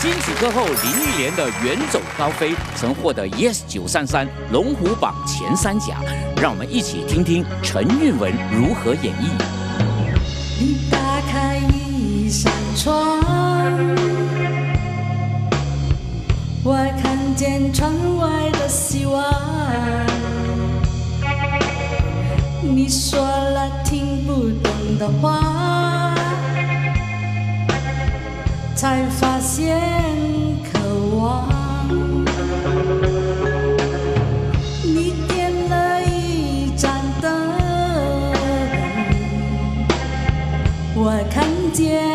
金曲歌后林忆莲的《远走高飞》曾获得 Yes 九三三龙虎榜前三甲，让我们一起听听陈韵文如何演绎。你打开一扇窗，我看见窗外的希望。你说了听不懂的话，才发现渴望。你点了一盏灯，我看见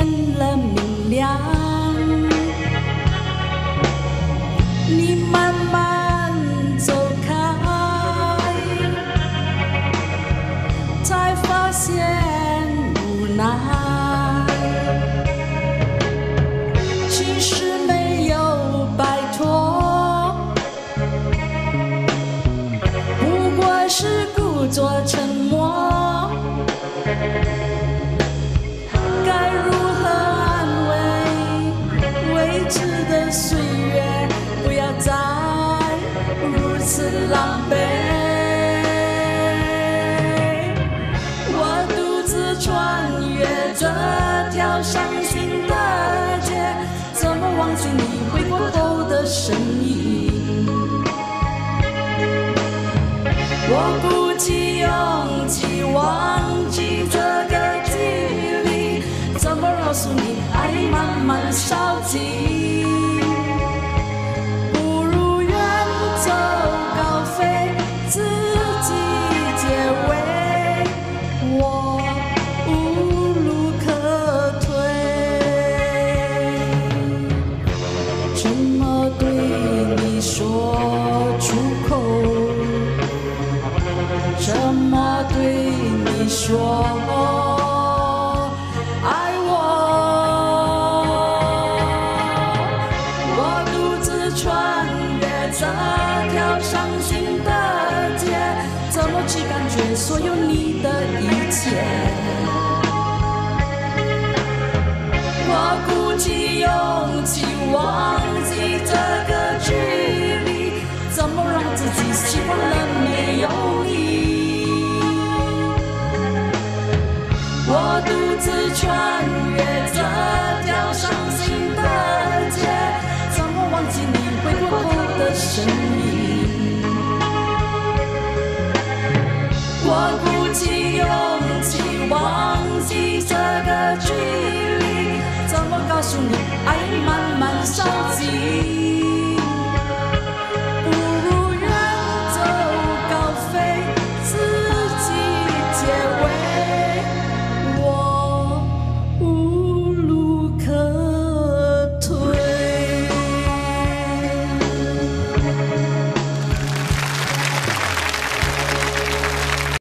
慰未知的岁月？不要再如此狼狈。我独自穿越这条伤心的街，怎么忘记你回过头的身影？我鼓起勇气忘记这个距离，怎么告诉你爱慢慢烧对你说爱我？我独自穿越这条伤心的街，怎么去感觉所有你的一切？我独自穿越这条伤心的